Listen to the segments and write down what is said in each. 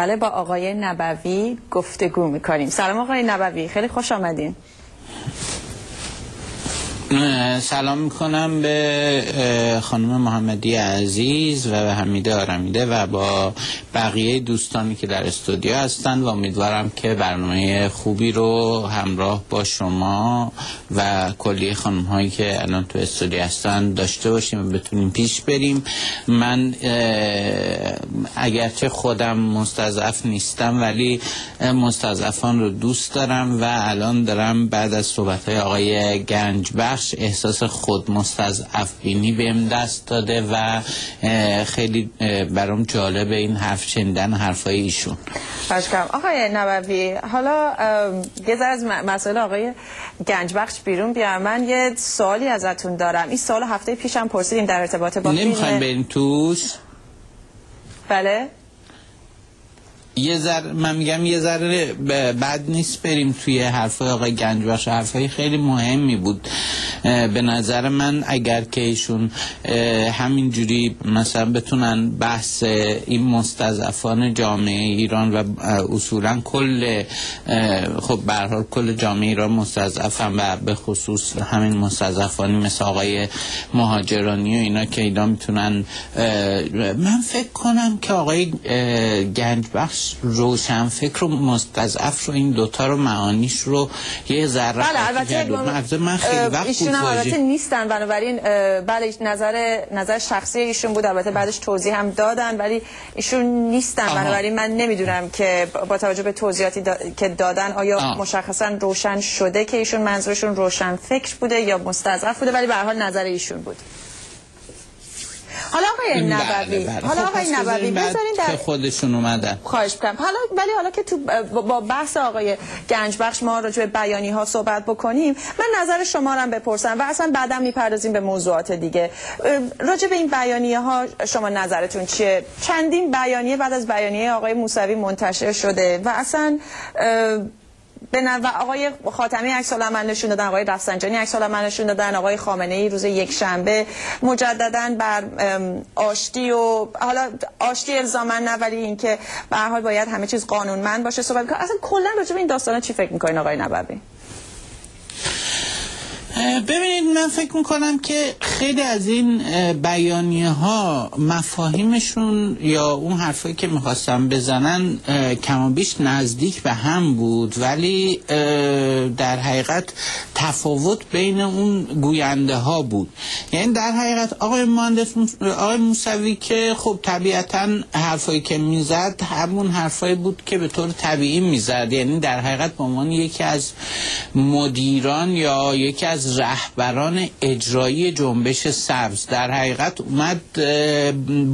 بله با آقای نبوی گفتگو می‌کنیم. سلام آقای نبوی خیلی خوش آمدین. سلام می‌کنم به خانم محمدی عزیز و به حمیده آرمیده و با بقیه دوستانی که در استودیو هستند و امیدوارم که برنامه خوبی رو همراه با شما و کلی خانم هایی که الان تو استودیو هستند داشته باشیم و بتونیم پیش بریم. من اگرچه خودم مستضعف نیستم ولی مستضعفان رو دوست دارم و الان دارم بعد از صحبت های آقای گنج بخش احساس خود مستضعف بینی بهم دست داده و خیلی برام جالب این حرف شنیدن حرفای ایشون. آقای نووی حالا یه از مسئله آقای گنجبخش بیرون بیارم. من یه سوالی ازتون دارم. این سال هفته پیشم پرسیدیم در ارتباط با نمی‌خوایم بریم توش؟ بله. یه ذره من میگم یه ذره بد نیست بریم توی حرفای آقای گنجبخش. حرفای خیلی مهمی بود. به نظر من اگر که ایشون همینجوری مثلا بتونن بحث این مستضعفان جامعه ایران و اصولا کل خب به کل جامعه ایران مستضعفن و به خصوص همین مستضعفانی مثل آقای مهاجرانی و اینا که اینا می‌تونن من فکر کنم که آقای گنجبخش روشن فکر و مستضعف رو این دوتا رو معانیش رو یه ذره بله البته من خیلی وقت ایشون البته نیستن بنابراین بله نظر نظر شخصی ایشون بود. البته بعدش توضیح هم دادن ولی ایشون نیستن. بنابراین من نمی‌دونم که با توجه به توضیحاتی که دادن آیا آه. مشخصا روشن شده که ایشون منظورشون روشن فکر بوده یا مستضعف بوده؟ ولی به حال نظر ایشون بود. حالا آقای بله، نبوی بله. حالا خب، آقای نبوی بذارین در خودشون اومدن. خواهش کنم حالا ولی حالا که تو با بحث آقای گنجبخش ما راجع به بیانی ها صحبت بکنیم من نظر شما رو بپرسم و اصلا بعدا می‌پردازیم به موضوعات دیگه. راجع به این بیانیه ها شما نظرتون چیه؟ چندین بیانیه بعد از بیانیه آقای موسوی منتشر شده و اصلا به و آقای خاتمی عکس العمل نشون دادن آقای رفسنجانی عکس العمل نشون دادن آقای خامنه ای روز یک شنبه مجددا بر آشتی و حالا آشتی الزاما نه ولی اینکه به هر حال باید همه چیز قانونمند باشه صحبت اصلا کلا راجع به این داستانا چی فکر می‌کنین آقای نبوی؟ ببینید من فکر می‌کنم که خیلی از این بیانیه ها مفاهیمشون یا اون حرفایی که می‌خواستم بزنن کم بیش نزدیک به هم بود. ولی در حقیقت تفاوت بین اون گوینده ها بود. یعنی در حقیقت آقای مهندس آقای موسوی که خب طبیعتا حرفایی که می‌زد همون حرفایی بود که به طور طبیعی می‌زد. یعنی در حقیقت به عنوان یکی از مدیران یا یکی از رهبران اجرایی جنبش سبز. در حقیقت اومد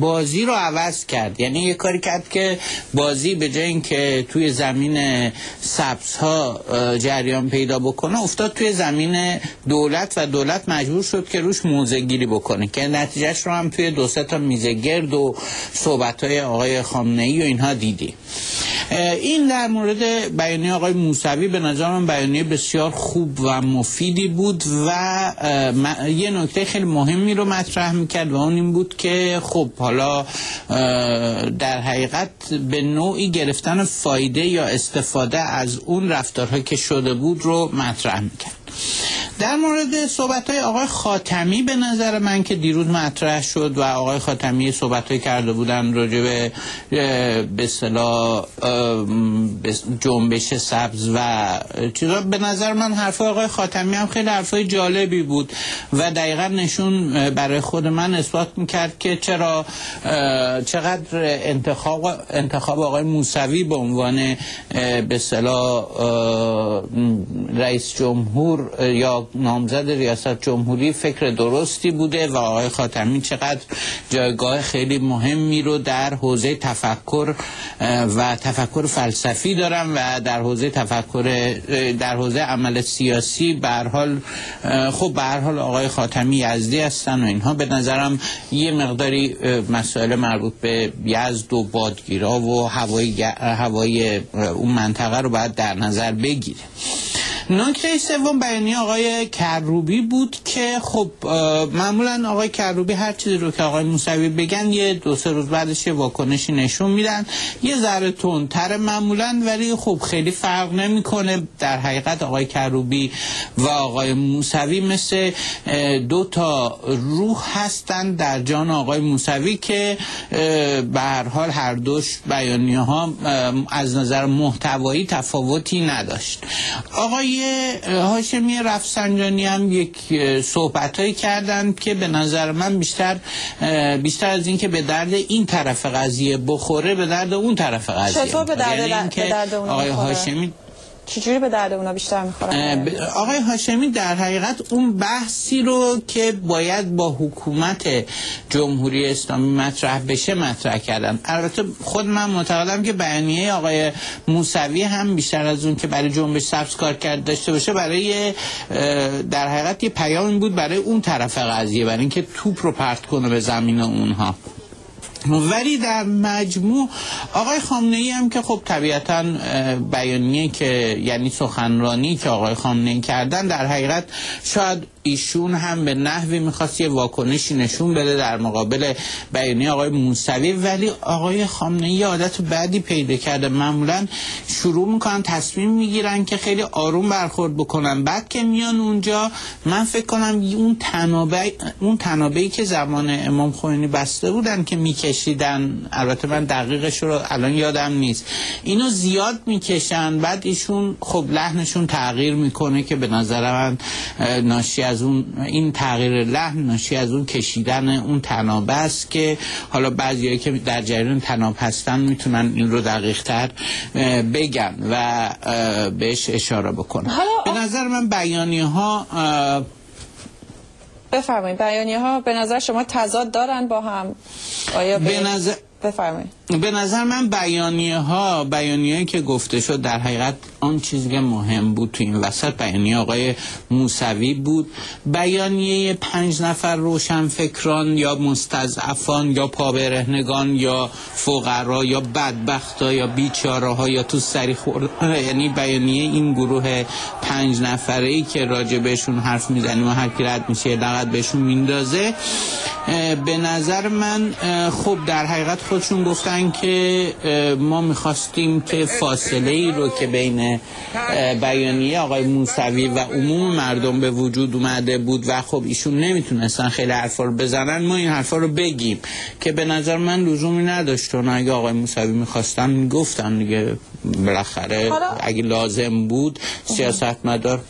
بازی رو عوض کرد. یعنی یه کاری کرد که بازی به جای اینکه توی زمین سبز ها جریان پیدا بکنه افتاد توی زمین دولت و دولت مجبور شد که روش موزه گیری بکنه. که نتیجهش رو هم توی دو سه تا میزه گرد و صحبت های آقای خامنه ای و اینها دیدی این در مورد بیانیه آقای موسوی. به نظر من بیانیه بسیار خوب و مفیدی بود و یه نکته خیلی مهمی رو مطرح می‌کرد و اون این بود که خب حالا در حقیقت به نوعی گرفتن فایده یا استفاده از اون رفتارها که شده بود رو مطرح می‌کرد. در مورد صحبت های آقای خاتمی به نظر من که دیروز مطرح شد و آقای خاتمی صحبت های کرده بودن راجع به به جنبش سبز و چیزا. به نظر من حرف آقای خاتمی هم خیلی حرفای جالبی بود و دقیقا نشون برای خود من اثبات می‌کرد که چرا چقدر انتخاب انتخاب آقای موسوی به عنوان به رئیس جمهور یا نامزد ریاست جمهوری فکر درستی بوده و آقای خاتمی چقدر جایگاه خیلی مهمی رو در حوزه تفکر و تفکر فلسفی دارم و در حوزه تفکر در حوزه عمل سیاسی به حال خب به حال آقای خاتمی یزدی هستن و اینها. به نظرم یه مقداری مسائل مربوط به یزد و بادگیرا و هوای هوای اون منطقه رو باید در نظر بگیره نکته سوم بیانیه آقای کروبی بود که خب معمولا آقای کروبی هر چیزی رو که آقای موسوی بگن یه دو سه روز بعدش یه واکنشی نشون میدن. یه ذره تندتر معمولا ولی خب خیلی فرق نمی‌کنه. در حقیقت آقای کروبی و آقای موسوی مثل دو تا روح هستند در جان آقای موسوی که به هر حال هر دوش بیانیه ها از نظر محتوایی تفاوتی نداشت. آقای هاشمی رفسنجانی هم یک صحبتهایی کردند که به نظر من بیشتر بیشتر از اینکه به درد این طرف قضیه بخوره به درد اون طرف قضیه چطور به درد, یعنی به درد اون آقای هاشمی چجوری به درد اونا بیشتر می‌خوره؟ آقای هاشمی در حقیقت اون بحثی رو که باید با حکومت جمهوری اسلامی مطرح بشه مطرح کردن. البته خود من معتقدم که بیانیه آقای موسوی هم بیشتر از اون که برای جنبش سبز کار کرد داشته باشه برای در حقیقت یه پیامی بود برای اون طرف قضیه برای اینکه توپ رو پرت کنه به زمین اونها. ولی در مجموع آقای خامنه ای هم که خب طبیعتا بیانیه که یعنی سخنرانی که آقای خامنه ای کردن در حقیقت شاید ایشون هم به نحوی می‌خواست یه واکنشی نشون بده در مقابل بیانیه آقای موسوی. ولی آقای خامنه ای عادت بعدی پیدا کرده. معمولا شروع می‌کنن تصمیم می‌گیرن که خیلی آروم برخورد بکنن. بعد که میان اونجا من فکر کنم اون تنابه اون تنابهی که زمان امام خمینی بسته بودن که میکشیدن. البته من دقیقش رو الان یادم نیست. اینو زیاد می‌کشن. بعد ایشون خب لحنشون تغییر می‌کنه که به نظر من ناشی اون این تغییر لحن ناشی از اون کشیدن اون تنابه است که حالا بعضیایی که در جریان تناب هستن می‌تونن این رو دقیق تر بگن و بهش اشاره بکنن. به نظر من بیانیه ها بفرمایید بیانیه ها به نظر شما تضاد دارن با هم؟ آیا به نظر بفرمایید. به نظر من بیانیه ها بیانیه که گفته شد در حقیقت آن چیزی که مهم بود تو این وسط بیانیه آقای موسوی بود. بیانیه پنج نفر روشن فکران یا مستضعفان یا پابرهنگان یا فقرا یا بدبختا یا بیچاره ها یا تو سری خورد یعنی بیانیه این گروه پنج نفره ای که راجع بهشون حرف می‌زنیم و هر کی رد میشه لغت بهشون میندازه. به نظر من خب در حقیقت خودشون گفتن که ما می‌خواستیم که فاصله ای رو که بین بیانیه آقای موسوی و عموم مردم به وجود اومده بود و خب ایشون نمی‌تونستن خیلی حرفا رو بزنن ما این حرفا رو بگیم که به نظر من لزومی نداشت. چون اگه آقای موسوی می‌خواستن می‌گفتن دیگه بالاخره اگه لازم بود سیاست مدار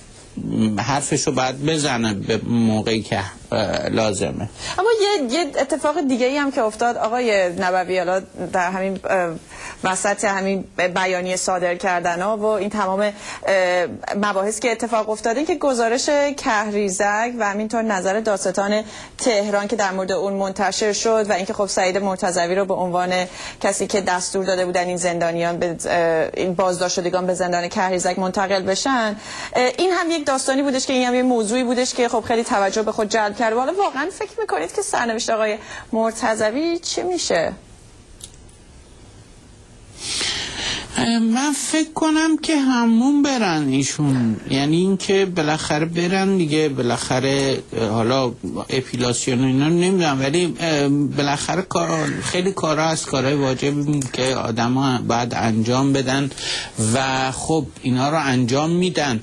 حرفشو باید بزنه به موقعی که لازمه. اما یه, یه اتفاق دیگه هم که افتاد آقای نبوی حالا در همین وسط همین بیانیه صادر کردن ها و این تمام مباحث که اتفاق افتاده که گزارش کهریزک و همینطور نظر داستان تهران که در مورد اون منتشر شد و اینکه خب سعید مرتضوی رو به عنوان کسی که دستور داده بودن این زندانیان به این بازداشت شدگان به زندان کهریزک منتقل بشن این هم یک داستانی بودش که این هم یه موضوعی بودش که خب خیلی توجه به خود جلب کرد. حالا واقعا فکر می‌کنید که سرنوشت آقای مرتضوی چی میشه؟ من فکر کنم که همون برن ایشون. یعنی اینکه بالاخره برن دیگه بالاخره حالا اپیلاسیون اینا نمی‌دونم ولی بالاخره کار خیلی کارا از کارهای واجبی که آدما باید انجام بدن و خب اینا رو انجام میدن.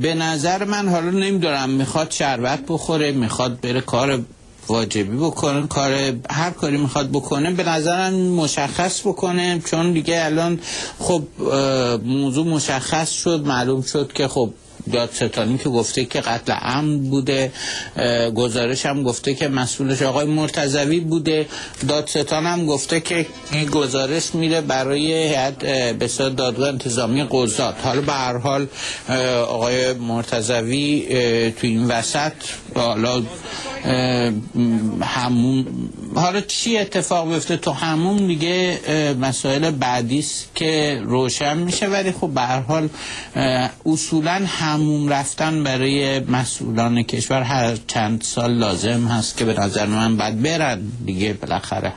به نظر من حالا نمی‌دونم می‌خواد شربت بخوره می‌خواد بره کار واجبی بکنه کار هر کاری می‌خواد بکنه به نظرم مشخص بکنه چون دیگه الان خب موضوع مشخص شد معلوم شد که خب دادستانی که گفته که قتل عمد بوده گزارش هم گفته که مسئولش آقای مرتضوی بوده دادستان هم گفته که این گزارش میره برای هیئت به دادگاه انتظامی قضات. حالا به هر حال آقای مرتضوی تو این وسط حالا همون حالا چی اتفاق بیفته تو همون دیگه مسائل بعدی که روشن میشه ولی خب به هر حال اصولا همون رفتن برای مسئولان کشور هر چند سال لازم هست که به نظر من بعد برن. دیگه بالاخره